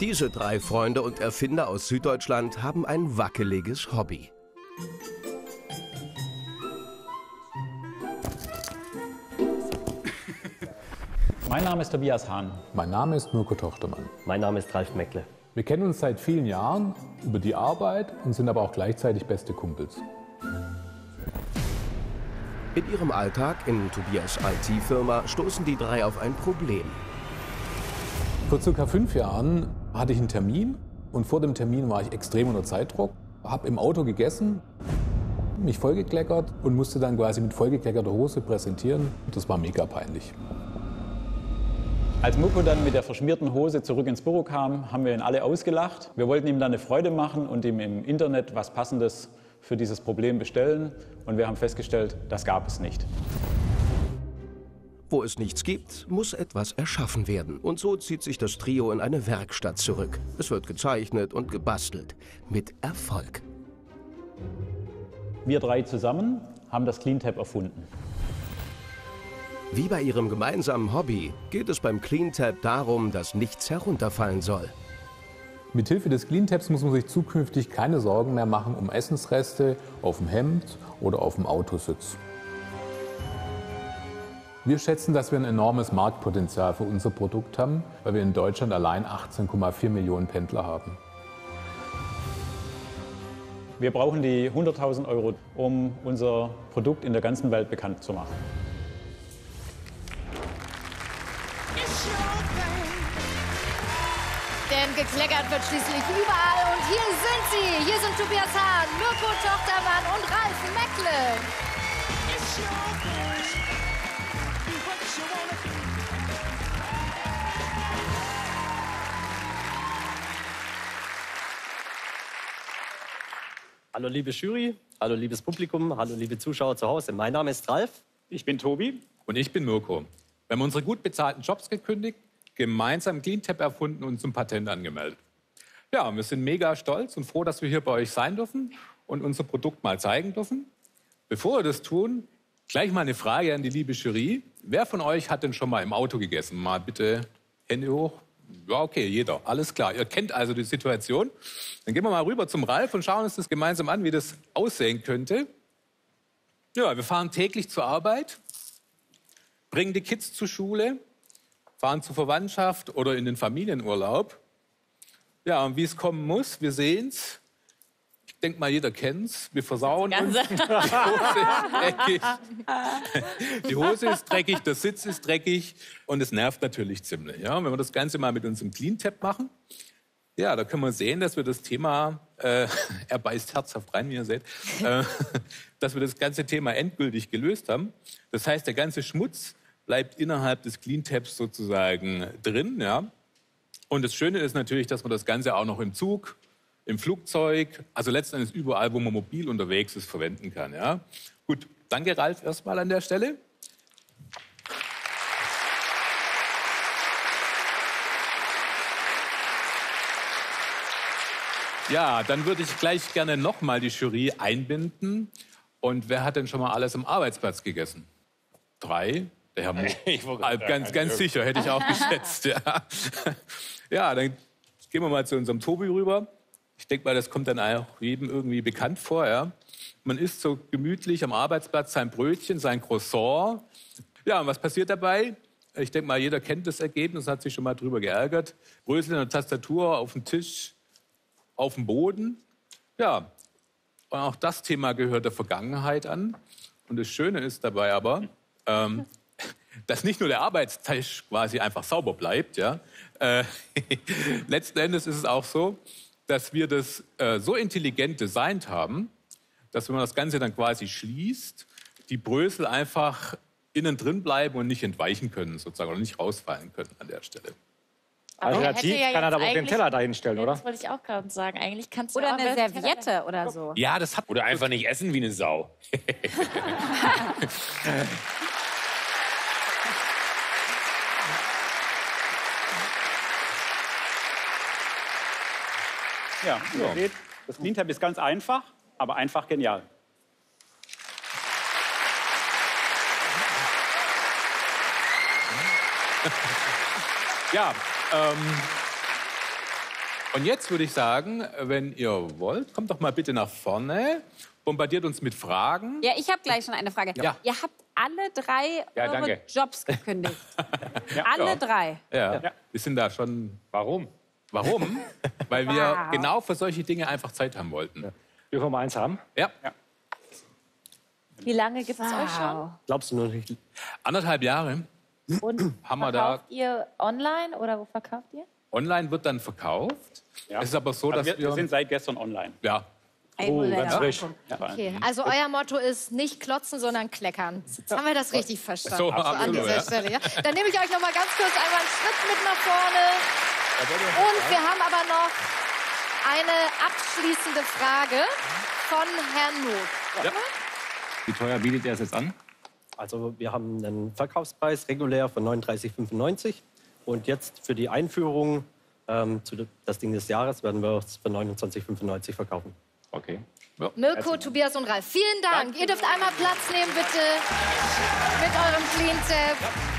Diese drei Freunde und Erfinder aus Süddeutschland haben ein wackeliges Hobby. Mein Name ist Tobias Hahn. Mein Name ist Mirko Tochtermann. Mein Name ist Ralf Meckle. Wir kennen uns seit vielen Jahren über die Arbeit und sind aber auch gleichzeitig beste Kumpels. In ihrem Alltag in Tobias IT-Firma stoßen die drei auf ein Problem. Vor circa fünf Jahren hatte ich einen Termin und vor dem Termin war ich extrem unter Zeitdruck, habe im Auto gegessen, mich vollgekleckert und musste dann quasi mit vollgekleckerter Hose präsentieren. Das war mega peinlich. Als Muko dann mit der verschmierten Hose zurück ins Büro kam, haben wir ihn alle ausgelacht. Wir wollten ihm dann eine Freude machen und ihm im Internet was Passendes für dieses Problem bestellen. Und wir haben festgestellt, das gab es nicht. Wo es nichts gibt, muss etwas erschaffen werden. Und so zieht sich das Trio in eine Werkstatt zurück. Es wird gezeichnet und gebastelt. Mit Erfolg. Wir drei zusammen haben das CleanTap erfunden. Wie bei ihrem gemeinsamen Hobby geht es beim CleanTap darum, dass nichts herunterfallen soll. Mithilfe des CleanTaps muss man sich zukünftig keine Sorgen mehr machen um Essensreste auf dem Hemd oder auf dem Autositz. Wir schätzen, dass wir ein enormes Marktpotenzial für unser Produkt haben, weil wir in Deutschland allein 18,4 Millionen Pendler haben. Wir brauchen die 100.000 Euro, um unser Produkt in der ganzen Welt bekannt zu machen. Denn gekleckert wird schließlich überall. Und hier sind sie. Hier sind Tobias Hahn, Mirko Tochtermann und Ralf Meckle. Hallo liebe Jury, hallo liebes Publikum, hallo liebe Zuschauer zu Hause. Mein Name ist Ralf. Ich bin Tobi. Und ich bin Mirko. Wir haben unsere gut bezahlten Jobs gekündigt, gemeinsam CleanTap erfunden und zum Patent angemeldet. Ja, wir sind mega stolz und froh, dass wir hier bei euch sein dürfen und unser Produkt mal zeigen dürfen. Bevor wir das tun, gleich mal eine Frage an die liebe Jury. Wer von euch hat denn schon mal im Auto gegessen? Mal bitte Hände hoch. Ja, okay, jeder. Alles klar. Ihr kennt also die Situation. Dann gehen wir mal rüber zum Ralf und schauen uns das gemeinsam an, wie das aussehen könnte. Ja, wir fahren täglich zur Arbeit, bringen die Kids zur Schule, fahren zur Verwandtschaft oder in den Familienurlaub. Ja, und wie es kommen muss, wir sehen's. Ich denke mal, jeder kennt's. Wir versauen uns. Die Hose ist dreckig. Die Hose ist dreckig, der Sitz ist dreckig und es nervt natürlich ziemlich. Ja? Und wenn wir das Ganze mal mit unserem Clean-Tab machen, ja, da können wir sehen, dass wir das Thema, äh, er beißt herzhaft rein, wie ihr seht, äh, dass wir das ganze Thema endgültig gelöst haben. Das heißt, der ganze Schmutz bleibt innerhalb des Clean-Tabs sozusagen drin. Ja? Und das Schöne ist natürlich, dass man das Ganze auch noch im Zug, im Flugzeug, also letztendlich überall, wo man mobil unterwegs ist, verwenden kann. Ja? Gut, danke Ralf erstmal an der Stelle. Ja, dann würde ich gleich gerne nochmal die Jury einbinden. Und wer hat denn schon mal alles am Arbeitsplatz gegessen? Drei? Der Herr Mo Ich Ah, ganz, ganz Jürgen. sicher, hätte ich auch geschätzt. Ja. ja, dann gehen wir mal zu unserem Tobi rüber. Ich denke mal, das kommt dann auch jedem irgendwie bekannt vor. Ja. Man isst so gemütlich am Arbeitsplatz sein Brötchen, sein Croissant. Ja, und was passiert dabei? Ich denke mal, jeder kennt das Ergebnis, hat sich schon mal drüber geärgert. Brösel in der Tastatur, auf dem Tisch, auf dem Boden. Ja, und auch das Thema gehört der Vergangenheit an. Und das Schöne ist dabei aber, ähm, dass nicht nur der Arbeitstisch quasi einfach sauber bleibt. Ja? Äh, letzten Endes ist es auch so, dass wir das äh, so intelligent designt haben, dass wenn man das Ganze dann quasi schließt, die Brösel einfach innen drin bleiben und nicht entweichen können, sozusagen, oder nicht rausfallen können an der Stelle. Aber er Alternativ ja kann er aber auch den Teller dahin stellen, oder? Das wollte ich auch gerade sagen. Eigentlich kannst du Oder auch eine Serviette oder so. Ja, das hat Oder einfach nicht essen wie eine Sau. Ja, ihr seht, das Clean-Tab ist ganz einfach, aber einfach genial. Ja, ähm, Und jetzt würde ich sagen, wenn ihr wollt, kommt doch mal bitte nach vorne, bombardiert uns mit Fragen. Ja, ich habe gleich schon eine Frage. Ja. Ihr habt alle drei Ja, eure danke. Jobs gekündigt. alle Ja. drei. Ja, wir sind da schon. Warum? Warum? Weil wir Wow. genau für solche Dinge einfach Zeit haben wollten. Dürfen wir mal eins haben? Ja, Wie lange gibt es euch schon? Wow. Glaubst du nur nicht? anderthalb Jahre Und haben wir da. verkauft ihr online oder wo verkauft ihr? Online wird dann verkauft. Ja. Es ist aber so, Also dass wir, wir. wir sind seit gestern online. ja, ich ganz frisch. Ja. Okay, also euer Motto ist nicht klotzen, sondern kleckern. Jetzt haben wir das richtig verstanden. So, an absolut, dieser ja. Stelle. Ja? Dann nehme ich euch noch mal ganz kurz einmal einen Schritt mit nach vorne. Und wir haben aber noch eine abschließende Frage von Herrn Not. Wie teuer bietet er es jetzt an? Also wir haben einen Verkaufspreis regulär von 39,95 und jetzt für die Einführung ähm, zu das Ding des Jahres werden wir es für 29,95 verkaufen. Okay. Mirko, Tobias und Ralf, vielen Dank. Ihr dürft einmal Platz nehmen, bitte, mit eurem Clean Tap.